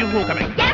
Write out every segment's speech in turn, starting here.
you who coming.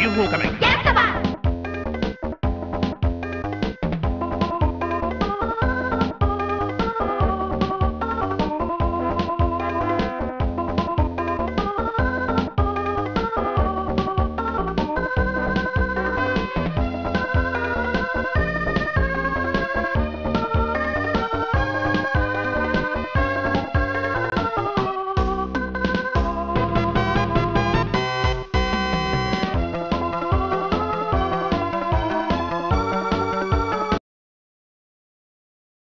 you coming.